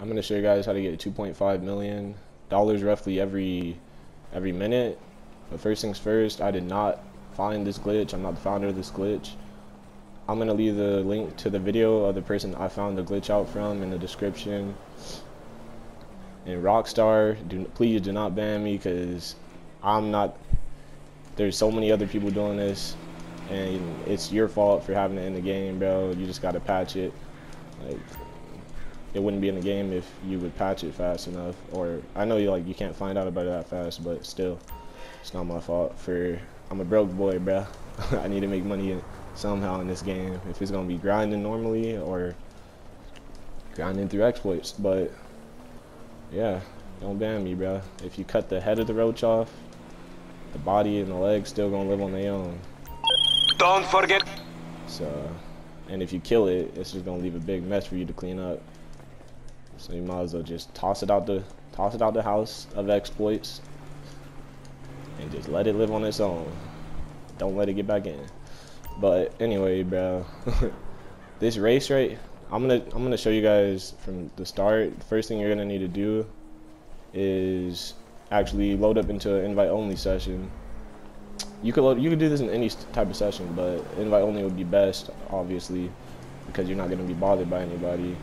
I'm gonna show you guys how to get 2.5 million dollars roughly every every minute. But first things first, I did not find this glitch. I'm not the founder of this glitch. I'm gonna leave the link to the video of the person I found the glitch out from in the description. And Rockstar, do, please do not ban me because I'm not. There's so many other people doing this, and it's your fault for having it in the game, bro. You just gotta patch it. Like, it wouldn't be in the game if you would patch it fast enough. Or I know you like you can't find out about it that fast, but still, it's not my fault. For I'm a broke boy, bro. I need to make money somehow in this game. If it's gonna be grinding normally or grinding through exploits, but yeah, don't ban me, bro. If you cut the head of the roach off, the body and the legs still gonna live on their own. Don't forget. So, and if you kill it, it's just gonna leave a big mess for you to clean up. So you might as well just toss it out the toss it out the house of exploits and just let it live on its own. Don't let it get back in. But anyway, bro, this race right, I'm gonna I'm gonna show you guys from the start. First thing you're gonna need to do is actually load up into an invite only session. You could load, you could do this in any type of session, but invite only would be best, obviously, because you're not gonna be bothered by anybody.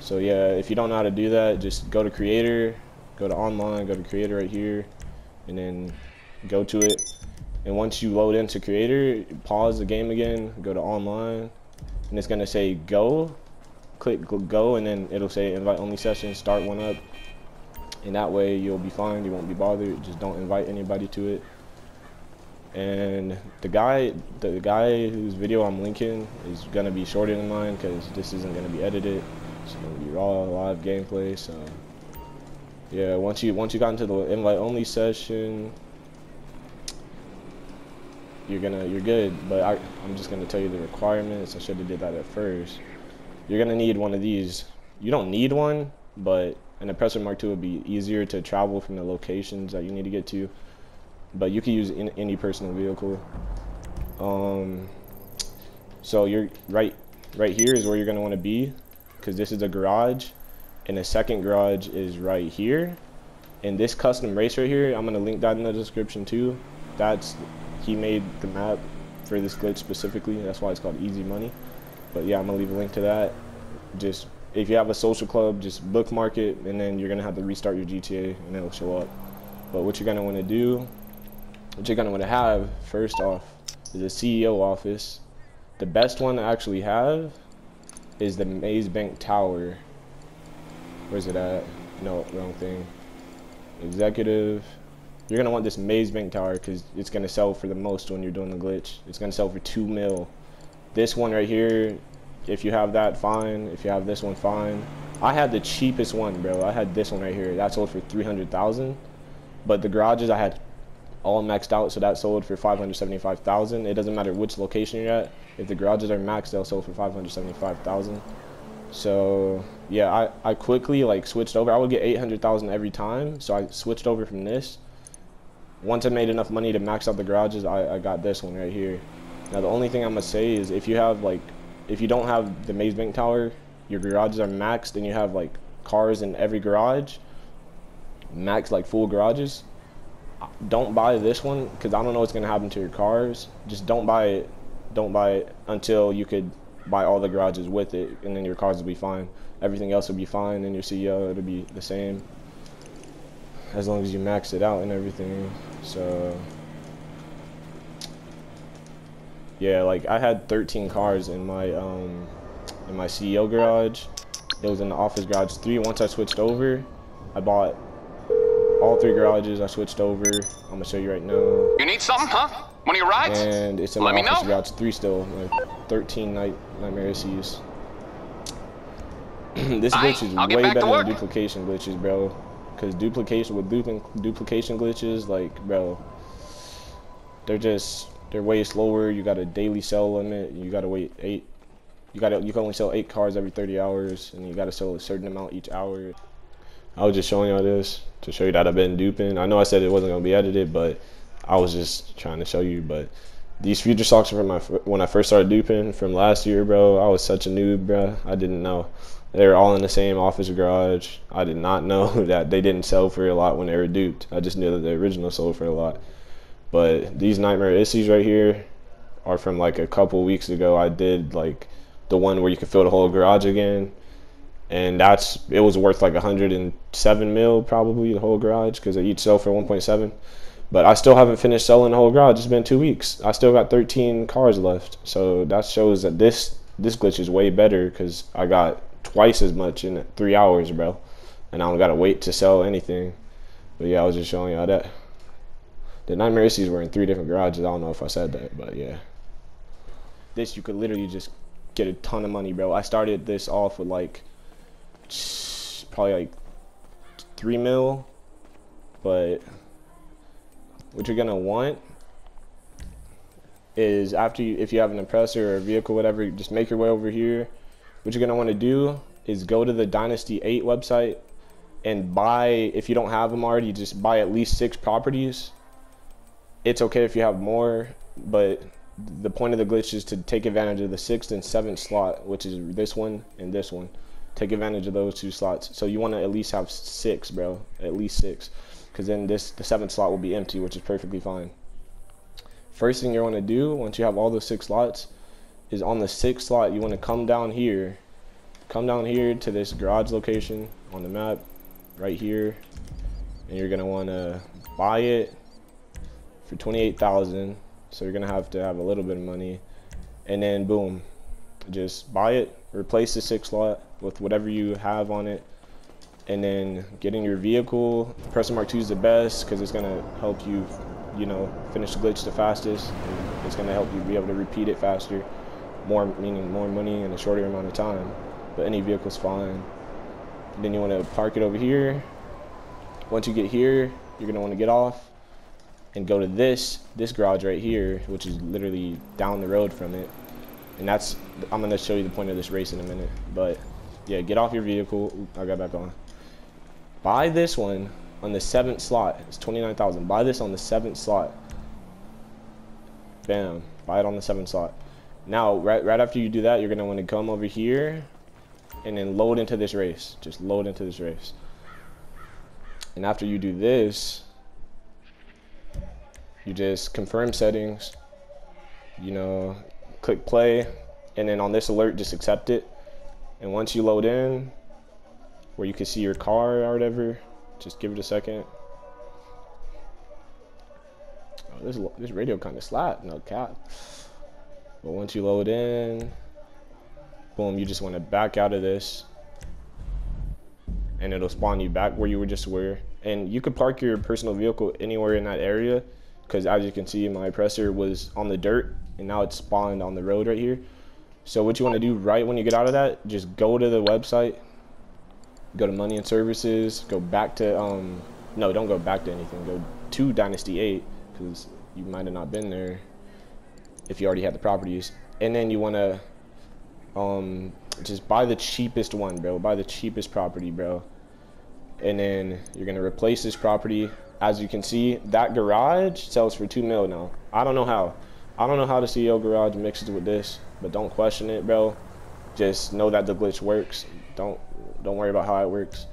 So yeah, if you don't know how to do that, just go to creator, go to online, go to creator right here, and then go to it. And once you load into creator, pause the game again, go to online, and it's gonna say go. Click go, and then it'll say invite only session, start one up. And that way you'll be fine, you won't be bothered. Just don't invite anybody to it. And the guy, the guy whose video I'm linking is gonna be shorter than mine because this isn't gonna be edited. Gonna be raw live gameplay. So yeah, once you once you got into the invite only session, you're gonna you're good. But I, I'm just gonna tell you the requirements. I should have did that at first. You're gonna need one of these. You don't need one, but an Oppressor Mark II would be easier to travel from the locations that you need to get to. But you can use in, any personal vehicle. Um, so you're right right here is where you're gonna want to be because this is a garage and the second garage is right here. And this custom race right here i'm going to link that in the description too. That's he made the map for this glitch specifically that's why it's called easy money. But yeah i'm to leave a link to that. Just if you have a social club just bookmark it and then you're to have to restart your gta and it'll show up. But what you're to want to do what you're to want to have first off is a ceo office. The best one to actually have is the Maze Bank Tower. Where's it at? No, wrong thing. Executive. You're gonna want this Maze Bank Tower because it's gonna sell for the most when you're doing the glitch. It's gonna sell for two mil. This one right here, if you have that, fine. If you have this one, fine. I had the cheapest one, bro. I had this one right here. That sold for 300,000. But the garages I had all maxed out, so that sold for 575,000. It doesn't matter which location you're at. If the garages are maxed, they'll sell for 575,000. So yeah, I, I quickly like switched over. I would get 800,000 every time, so I switched over from this. Once I made enough money to max out the garages, I, I got this one right here. Now the only thing I'm gonna say is if you have like, if you don't have the Maze Bank Tower, your garages are maxed, and you have like cars in every garage, max like full garages, don't buy this one because I don't know what's gonna happen to your cars. Just don't buy it. Don't buy it until you could buy all the garages with it, and then your cars will be fine. Everything else will be fine, and your CEO it'll be the same as long as you max it out and everything. So yeah, like I had 13 cars in my um in my CEO garage. It was in the office garage three. Once I switched over, I bought all three garages I switched over. I'm gonna show you right now. You need something, huh? One of your rides? And it's in Let my me office know. garage three still. Like 13 night nightmare SCs. this Aight, glitch is I'll way better than duplication glitches, bro. Cause duplication with dupli duplication glitches, like, bro, they're just they're way slower. You got a daily sell limit. You gotta wait eight. You gotta you can only sell eight cars every 30 hours, and you gotta sell a certain amount each hour. I was just showing y'all this to show you that I've been duping. I know I said it wasn't gonna be edited, but I was just trying to show you. But These Future Shocks are from my when I first started duping from last year, bro. I was such a noob, bro. I didn't know they were all in the same office garage. I did not know that they didn't sell for a lot when they were duped. I just knew that the original sold for a lot. But these Nightmare Issis right here are from like a couple weeks ago. I did like the one where you could fill the whole garage again. And that's it was worth like 107 mil probably the whole garage because they each sell for 1.7. But I still haven't finished selling the whole garage. It's been two weeks. I still got 13 cars left. So that shows that this this glitch is way better because I got twice as much in three hours, bro. And I don't gotta wait to sell anything. But yeah, I was just showing y'all that. The Nightmare Issis were in three different garages. I don't know if I said that, but yeah. This you could literally just get a ton of money, bro. I started this off with like probably like three mil, but what you're gonna want is after you, if you have an Oppressor or a vehicle, whatever, just make your way over here what you're to want to do is go to the Dynasty 8 website and buy, if you don't have them already, just buy at least six properties. It's okay if you have more, but the point of the glitch is to take advantage of the sixth and seventh slot, which is this one and this one. Take advantage of those two slots. So you want to at least have six, bro. At least six. Because then this the seventh slot will be empty, which is perfectly fine. First thing you want to do, once you have all the six slots, is on the sixth slot. You want to come down here. Come down here to this garage location on the map right here. And you're going to want to buy it for 28000 So you're going to have to have a little bit of money. And then boom. Just buy it. Replace the six slot with whatever you have on it and then getting your vehicle. Oppressor Mark 2 is the best because it's going to help you, you know, finish the glitch the fastest. It's going to help you be able to repeat it faster more meaning more money in a shorter amount of time. But any vehicle's fine. then you want to park it over here. Once you get here, you're gonna want to get off and go to this this garage right here, which is literally down the road from it. And that's I'm gonna show you the point of this race in a minute. But yeah, get off your vehicle. I got back on. Buy this one on the seventh slot. It's 29,000. Buy this on the seventh slot. Bam. Buy it on the seventh slot. Now, right, right after you do that, you're going to want to come over here and then load into this race. Just load into this race. And after you do this, you just confirm settings, you know, click play, and then on this alert, just accept it. And once you load in, where you can see your car or whatever, just give it a second. Oh, this, this radio kind of slap, no cap. But once you load in, boom, you just want to back out of this. And it'll spawn you back where you were just where. And you could park your personal vehicle anywhere in that area. Because as you can see, my Oppressor was on the dirt. And now it's spawned on the road right here. So what you want to do right when you get out of that, just go to the website. Go to money and services. Go back to, um, no, don't go back to anything. Go to Dynasty 8. Because you might have not been there if you already had the properties. And then you want to um, just buy the cheapest one, bro. Buy the cheapest property, bro. And then you're going to replace this property. As you can see, that garage sells for 2 mil now. I don't know how. I don't know how the CEO garage mixes with this, but don't question it, bro. Just know that the glitch works. Don't don't worry about how it works.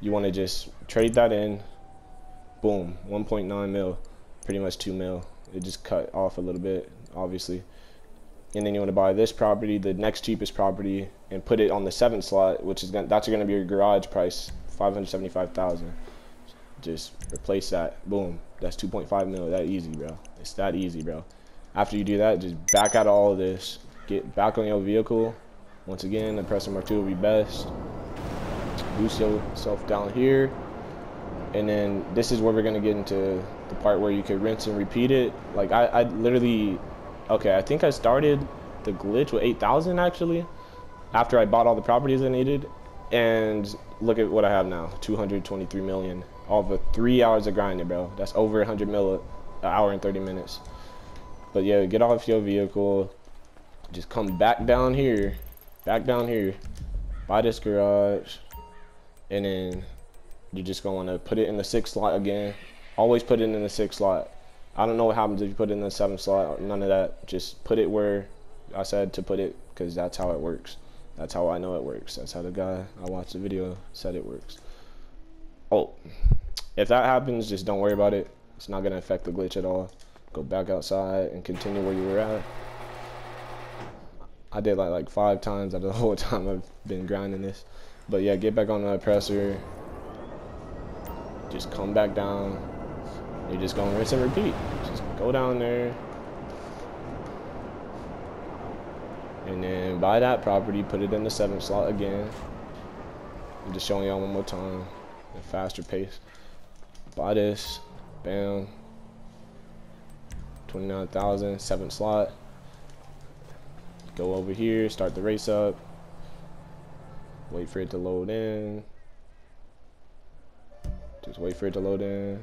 You want to just trade that in. Boom, 1.9 mil, pretty much 2 mil. It just cut off a little bit obviously. And then you want to buy this property, the next cheapest property, and put it on the seventh slot, which is gonna, that's going to be your garage price, five hundred seventy-five thousand. Just replace that. Boom. That's two point five mil. That easy, bro. It's that easy, bro. After you do that, just back out of all of this. Get back on your vehicle. Once again, the Oppressor Mark 2 will be best. Boost yourself down here. And then this is where we're going to get into the part where you can rinse and repeat it. Like, I, I literally Okay, I think I started the glitch with 8,000 actually after I bought all the properties I needed. And look at what I have now, 223 million. All the three hours of grinding, bro. That's over 100 mil an hour and 30 minutes. But yeah, get off your vehicle. Just come back down here. Back down here. By this garage. And then you're just going to put it in the sixth slot again. Always put it in the sixth slot. I don't know what happens if you put it in the seventh slot. None of that. Just put it where I said to put it because that's how it works. That's how I know it works. That's how the guy I watched the video said it works. Oh, if that happens, just don't worry about it. It's not gonna affect the glitch at all. Go back outside and continue where you were at. I did like like five times out of the whole time I've been grinding this. But yeah, get back on the presser. Just come back down. You're just gonna rinse and repeat. Just go down there. And then buy that property, put it in the seventh slot again. I'm just showing y'all one more time. Faster pace. Buy this. Bam. 29,000, seventh slot. Go over here, start the race up. Wait for it to load in. Just wait for it to load in.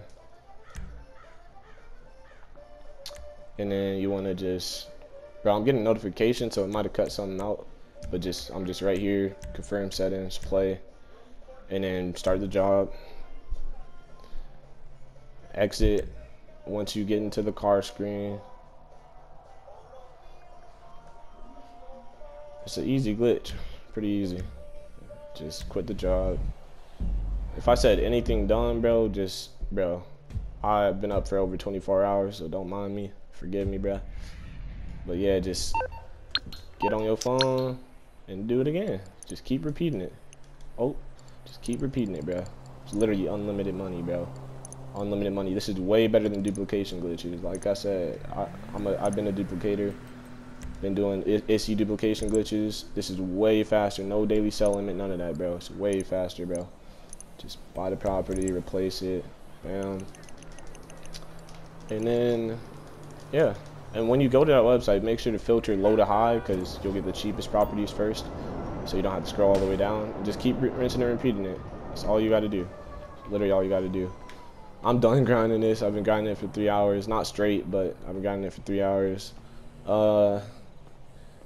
And then you want to just, bro, I'm getting notification, so it might have cut something out. But just, I'm just right here, confirm settings, play, and then start the job. Exit once you get into the car screen. It's an easy glitch, pretty easy. Just quit the job. If I said anything done, bro, just, bro, I've been up for over 24 hours, so don't mind me. Forgive me, bro. But yeah, just get on your phone and do it again. Just keep repeating it. Oh, just keep repeating it, bro. It's literally unlimited money, bro. Unlimited money. This is way better than duplication glitches. Like I said, I, I'm a, I've been a duplicator. Been doing issue duplication glitches. This is way faster. No daily sell limit, none of that, bro. It's way faster, bro. Just buy the property, replace it, bam. And then, yeah. And when you go to that website, make sure to filter low to high because you'll get the cheapest properties first. So you don't have to scroll all the way down. And just keep rinsing and repeating it. That's all you got to do. Literally all you got to do. I'm done grinding this. I've been grinding it for three hours. Not straight, but I've been grinding it for three hours. Uh,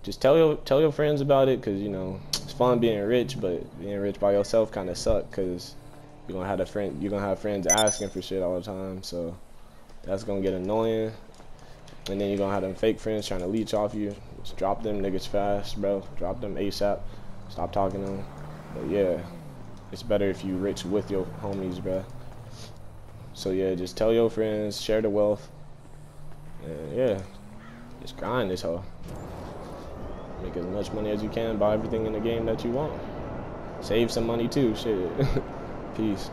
just tell your tell your friends about it, cause you know it's fun being rich, but being rich by yourself kind of suck, cause you're gonna have a friend you're gonna have friends asking for shit all the time. So that's gonna get annoying. And then you're gonna have them fake friends trying to leech off you. Just drop them niggas fast, bro. Drop them ASAP. Stop talking to them. But yeah, it's better if you rich with your homies, bro. So yeah, just tell your friends, share the wealth. And yeah, just grind this hoe. Make as much money as you can, buy everything in the game that you want. Save some money too, shit. Peace.